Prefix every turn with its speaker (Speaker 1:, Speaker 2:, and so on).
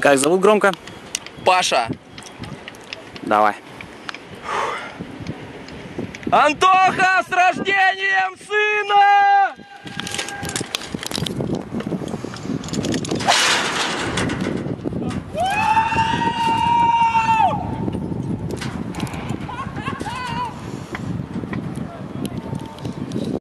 Speaker 1: Как зовут громко?
Speaker 2: Паша.
Speaker 1: Давай.
Speaker 2: Антоха с рождения!